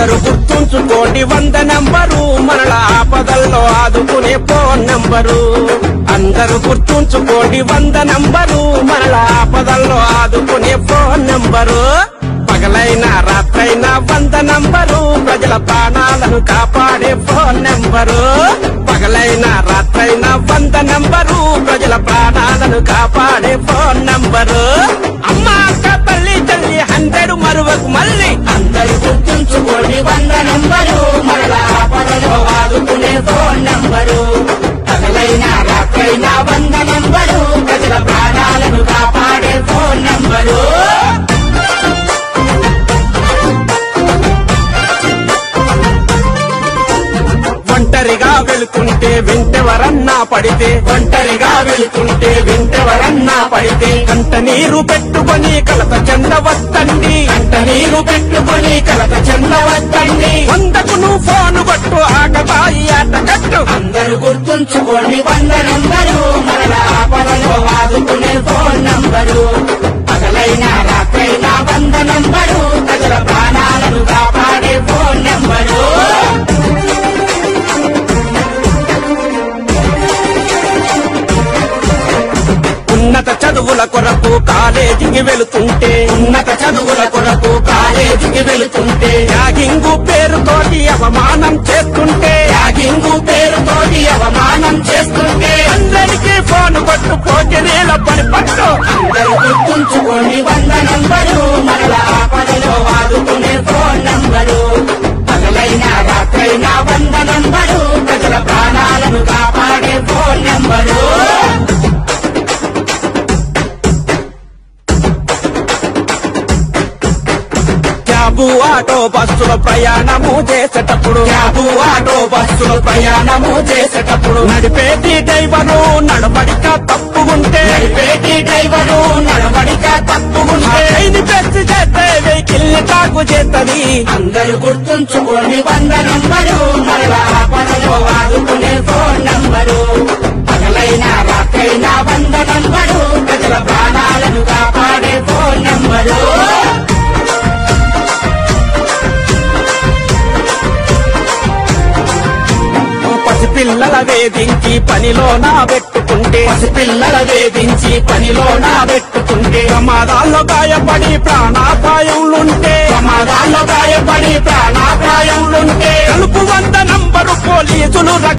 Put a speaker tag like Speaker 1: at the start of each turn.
Speaker 1: అందరూ గుర్తుంచుకోండి వంద నంబరు. మనల ఆపదల్లో ఆదుకునే ఫోన్ నంబరు. అందరూ గుర్తుంచుకోండి వంద నంబరు. మనల ఆపదల్లో ఆదుకునే ఫోన్ నంబరు. పగలైనా రాత్రైనా వంద నంబరు. ప్రజల ప్రాణాలను కాపాడే ఫోన్ నెంబరు. పగలైనా రాత్రైనా వంద నంబరు. ప్రజల ప్రాణాలను కాపాడే ఫోన్ నంబరు ఒంటరిగా వెళుతుంటే వెంటెవరన్నా పడితే
Speaker 2: ఒంటరిగా వెళుతుంటే వెంటెవరన్నా పడితే
Speaker 1: కంట నీరు పెట్టుకొని కలత చెందవద్దండి.
Speaker 2: కంట నీరు పెట్టుకొని కలత చెందవద్దండి.
Speaker 1: వందకు నువ్వు ఫోను కొట్టు ఆకతాయి ఆట కట్టు.
Speaker 2: అందరూ గుర్తుంచుకోండి వందరందరూ మరలా ఆపదలో ఫోన్ నంబరు.
Speaker 1: ఉన్నత చదువుల కొరకు కాలేజీకి వెళుతుంటే
Speaker 2: ఉన్నత చదువుల కొరకు కాలేజీకి వెళుతుంటే
Speaker 1: యాగింగు పేరుతోటి అవమానం చేస్తుంటే
Speaker 2: యాగింగు పేరుతోటి అవమానం చేస్తుంటే
Speaker 1: అందరికీ ఫోను కొట్టు పోకిరీల పని పట్టు.
Speaker 2: అందరూ గుర్తుంచుకోండి వంద నంబరు మరల
Speaker 1: క్యాబు ఆటో బస్సులో ప్రయాణము చేసేటప్పుడు
Speaker 2: క్యాబు ఆటో బస్సులో ప్రయాణము చేసేటప్పుడు
Speaker 1: నడిపేటి డ్రైవరు నడబడిక ఉంటే
Speaker 2: నడిపేటి డ్రైవరు నడవడిక తప్పుకుంటే
Speaker 1: ఐదు పెట్టి చేస్తే వెహికల్ తాగు చేస్తుంది
Speaker 2: అందరూ గుర్తుంచుకోండి వంద నంబరు మరల ఆపదలో ఆదుకునే ఫోన్ నంబరు. పగలైనా రాత్రైనా వంద నంబరు ప్రజల ప్రాణాలను కాపాడే ఫోన్
Speaker 1: పసిపిల్లల వేధించి పనిలో నా పెట్టుకుంటే.
Speaker 2: పిల్లల వేధించి పనిలో నా పెట్టుకుంటే.
Speaker 1: ప్రమాదాల్లో గాయపడి ప్రాణాపాయంలుంటే.
Speaker 2: ప్రమాదాల్లో గాయపడి ప్రాణాపాయంలుంటే.
Speaker 1: కలుపు వంద నంబరు పోలీసులు